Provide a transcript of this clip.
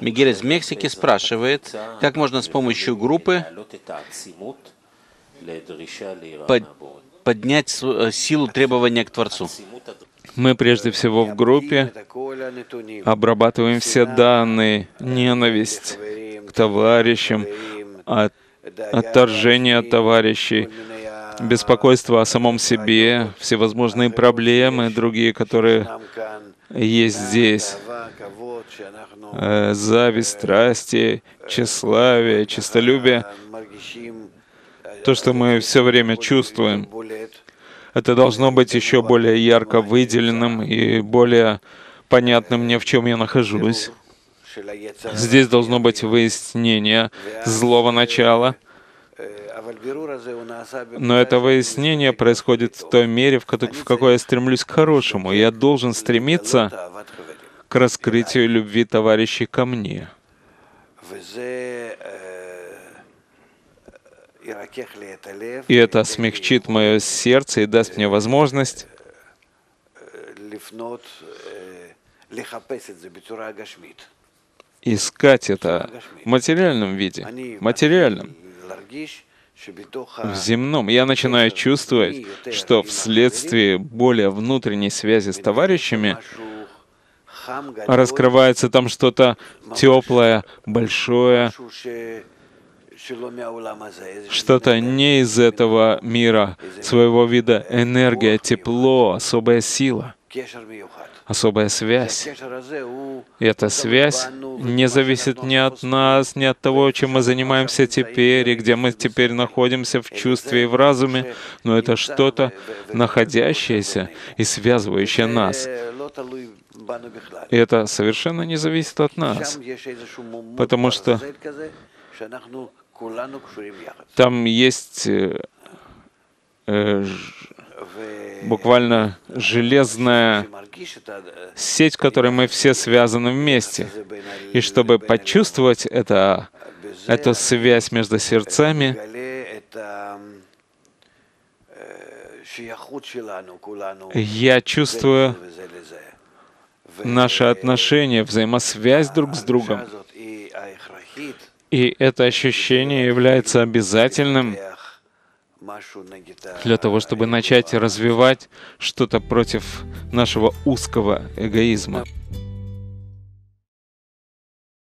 Мигель из Мексики спрашивает, как можно с помощью группы под- поднять э, силу требования к Творцу. Мы прежде всего в группе обрабатываем все данные, ненависть к товарищам, от- отторжение от товарищей, беспокойство о самом себе, всевозможные проблемы, другие, которые есть здесь. Э, Зависть, страсти, тщеславие, честолюбие. То, что мы все время чувствуем, это должно быть еще более ярко выделенным и более понятным мне, в чем я нахожусь. Здесь должно быть выяснение злого начала, но это выяснение происходит в той мере, в ко- в какой я стремлюсь к хорошему. Я должен стремиться к раскрытию любви товарищей ко мне. И это смягчит мое сердце и даст мне возможность искать это в материальном виде, материальном, в земном. Я начинаю чувствовать, что вследствие более внутренней связи с товарищами раскрывается там что-то теплое, большое, что-то не из этого мира, своего вида энергия, тепло, особая сила, особая связь. И эта связь не зависит ни от нас, ни от того, чем мы занимаемся теперь, и где мы теперь находимся в чувстве и в разуме, но это что-то находящееся и связывающее нас. И это совершенно не зависит от нас, потому что там есть э, э, буквально железная сеть, в которой мы все связаны вместе. И чтобы почувствовать это, эту связь между сердцами, я чувствую наши отношения, взаимосвязь друг с другом. И это ощущение является обязательным для того, чтобы начать развивать что-то против нашего узкого эгоизма.